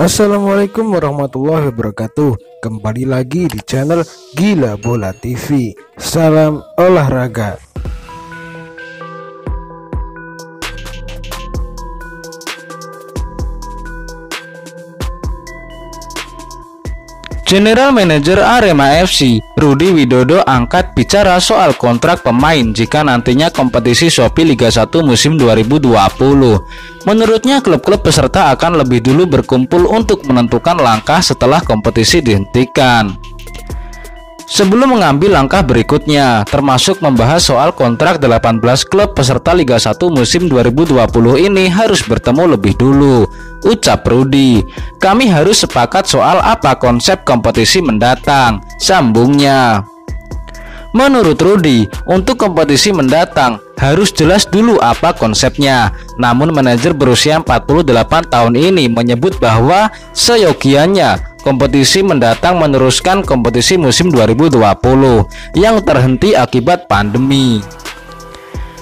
Assalamualaikum warahmatullahi wabarakatuh. Kembali lagi di channel Gila Bola TV Salam olahraga General Manager Arema FC, Rudi Widodo angkat bicara soal kontrak pemain jika nantinya kompetisi Shopee Liga 1 musim 2020. Menurutnya klub-klub peserta akan lebih dulu berkumpul untuk menentukan langkah setelah kompetisi dihentikan. Sebelum mengambil langkah berikutnya, termasuk membahas soal kontrak 18 klub peserta Liga 1 musim 2020 ini harus bertemu lebih dulu, ucap Rudi. Kami harus sepakat soal apa konsep kompetisi mendatang, sambungnya. Menurut Rudi, untuk kompetisi mendatang harus jelas dulu apa konsepnya. Namun manajer berusia 48 tahun ini menyebut bahwa seyogianya kompetisi mendatang meneruskan kompetisi musim 2020 yang terhenti akibat pandemi.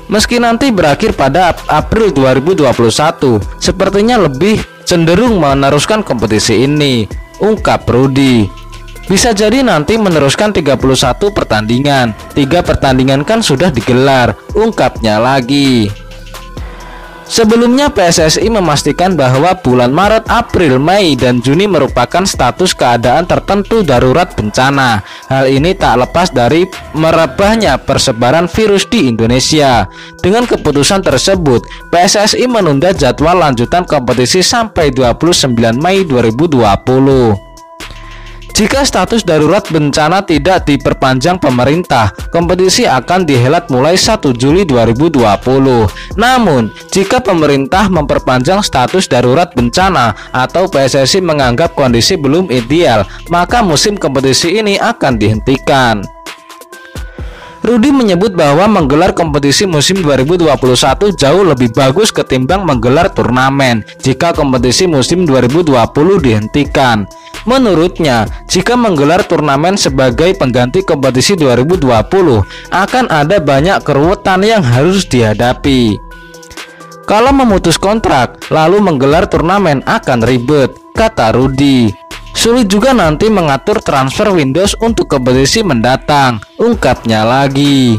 Meski nanti berakhir pada April 2021, sepertinya lebih cenderung meneruskan kompetisi ini, ungkap Rudi. Bisa jadi nanti meneruskan 31 pertandingan. Tiga pertandingan kan sudah digelar, ungkapnya lagi. Sebelumnya PSSI memastikan bahwa bulan Maret, April, Mei, dan Juni merupakan status keadaan tertentu darurat bencana. Hal ini tak lepas dari merebahnya persebaran virus di Indonesia. Dengan keputusan tersebut, PSSI menunda jadwal lanjutan kompetisi sampai 29 Mei 2020. Jika status darurat bencana tidak diperpanjang pemerintah, kompetisi akan dihelat mulai 1 Juli 2020. Namun, jika pemerintah memperpanjang status darurat bencana atau PSSI menganggap kondisi belum ideal, maka musim kompetisi ini akan dihentikan. Rudi menyebut bahwa menggelar kompetisi musim 2021 jauh lebih bagus ketimbang menggelar turnamen jika kompetisi musim 2020 dihentikan. Menurutnya, jika menggelar turnamen sebagai pengganti kompetisi 2020, akan ada banyak keruwetan yang harus dihadapi. Kalau memutus kontrak, lalu menggelar turnamen akan ribet, kata Rudi. Sulit juga nanti mengatur transfer Windows untuk kompetisi mendatang, ungkapnya lagi.